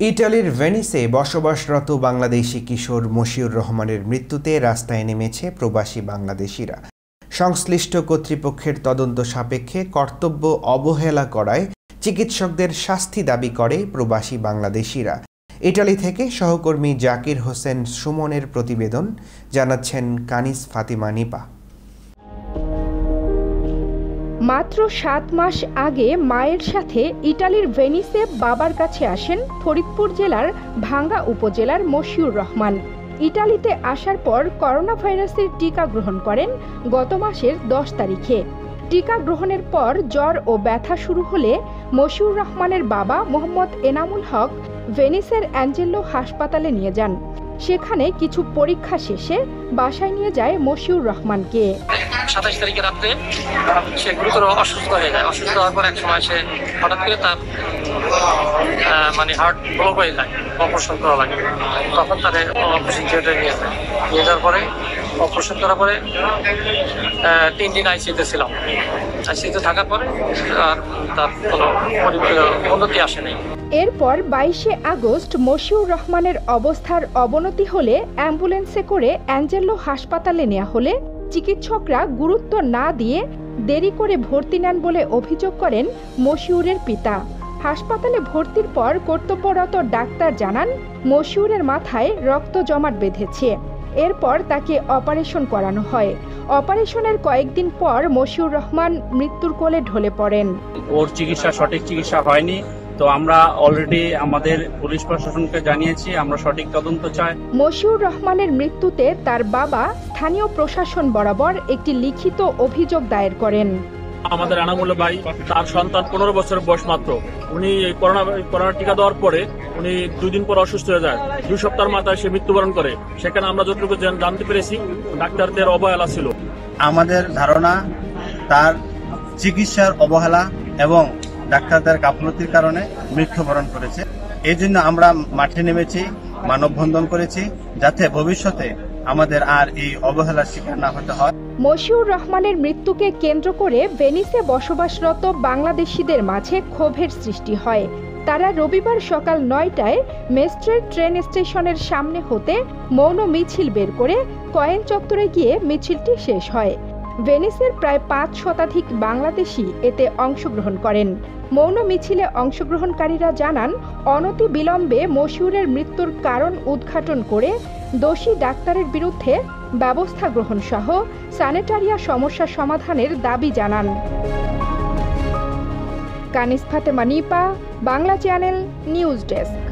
ইটালির ভেনিসে বসবাসরত বাংলাদেশি কিশোর মশিউর রহমানের মৃত্যুতে রাস্তায় নেমেছে প্রবাসী বাংলাদেশিরা। সংশ্লিষ্ট কর্তৃপক্ষের তদন্ত সাপেক্ষে কর্তব্য অবহেলা করায় চিকিৎসকদের শাস্তি দাবি করে প্রবাসী বাংলাদেশিরা। ইটালি থেকে সহকর্মী জাকির হোসেন সুমনের প্রতিবেদন, জানাচ্ছেন কানিস ফাতিমা নিপা। মাত্র সাত মাস আগে মায়ের সাথে ইটালির ভেনিসে বাবার কাছে আসেন ফরিদপুর জেলার ভাঙ্গা উপজেলার মশিউর রহমান। ইটালিতে আসার পর করোনা ভাইরাসের টিকা গ্রহণ করেন গত মাসের দশ তারিখে। টিকা গ্রহণের পর জ্বর ও ব্যথা শুরু হলে মশিউর রহমানের বাবা মোহাম্মদ এনামুল হক ভেনিসের অ্যাঞ্জেলো হাসপাতালে নিয়ে যান। সেখানে কিছু পরীক্ষা শেষে বাসায় নিয়ে যায় মশিউর রহমানকে। সাতাশ তারিখে রাত্রে, সে গুরুতর অসুস্থ হয়ে যায়। অসুস্থ হওয়ার পর এক সময় সে হঠাৎ করে তার মানে হার্ট ব্লক হয়ে যায় অপারেশন করা লাগে। তখন তাদের অপারেশন থিয়েটারে নিয়ে যায়। নিয়ে যাওয়ার পরে অপারেশন করার পরে তিন দিন আইসিউতে ছিলাম। আইসিউতে থাকার পরে আর তার কোনো উন্নতি আসেনি এরপর বাইশে আগস্ট মশিউর রহমানের অবস্থার অবনতি হলে অ্যাম্বুলেন্সে করে অ্যাঞ্জেলো হাসপাতালে নেওয়া হলে চিকিৎসকরা গুরুত্ব না দিয়ে দেরি করে ভর্তি নেন বলে অভিযোগ করেন মশিউরের পিতা। হাসপাতালে ভর্তির পর কর্তব্যরত ডাক্তার জানান মশিউরের মাথায় রক্ত জমাট বেঁধেছে। এরপর তাকে অপারেশন করানো হয়। অপারেশনের কয়েকদিন পর মশিউর রহমান মৃত্যুর কোলে ঢলে পড়েন। ওর চিকিৎসা সঠিক চিকিৎসা হয়নি। তো আমরা অলরেডি আমাদের পুলিশ প্রশাসনকে জানিয়েছি আমরা সঠিক তদন্ত চাই। মশিউর রহমানের মৃত্যুতে তার বাবা স্থানীয় প্রশাসন বরাবর একটি লিখিত অভিযোগ দায়ের করেন। আমাদের আনামুল ভাই, তার সন্তান পনেরো বছর বয়স মাত্র। উনি করোনা করোনা টিকা দেওয়ার পরে উনি দুই দিন পর অসুস্থ হয়ে যায়। দুই সপ্তাহের মাথায় সে মৃত্যুবরণ করে। সেখানে আমরা যতটুকু জানতে পেরেছি, ডাক্তারদের অবহেলা ছিল। আমাদের ধারণা, তার চিকিৎসার অবহেলা এবং ডাক্তারদের গাফলতির কারণে মৃত্যুবরণ করেছে। এই জন্য আমরা মাঠে নেমেছি, মানববন্ধন করেছি, যাতে ভবিষ্যতে আমাদের আর এই অবহেলার শিকার না হতে হয়। মশিউর রহমানের মৃত্যুকে কেন্দ্র করে ভেনিসে বসবাসরত বাংলাদেশিদের মাঝে ক্ষোভের সৃষ্টি হয়। তারা রবিবার সকাল নয়টায় মেস্ট্রের ট্রেন স্টেশনের সামনে হতে মৌন মিছিল বের করে কয়েন চত্বরে গিয়ে মিছিলটি শেষ হয়। ভেনিসের প্রায় পাঁচ শতাধিক বাংলাদেশি এতে অংশগ্রহণ করেন। মৌন মিছিলে অংশগ্রহণকারীরা জানান, অনতি বিলম্বে মশিউরের মৃত্যুর কারণ উদ্ঘাটন করে দোষী ডাক্তারের বিরুদ্ধে ব্যবস্থা গ্রহণ সহ স্যানিটারিয়া সমস্যা সমাধানের দাবি জানান। Kanis Fatema, Nipa, Bangla channel news desk.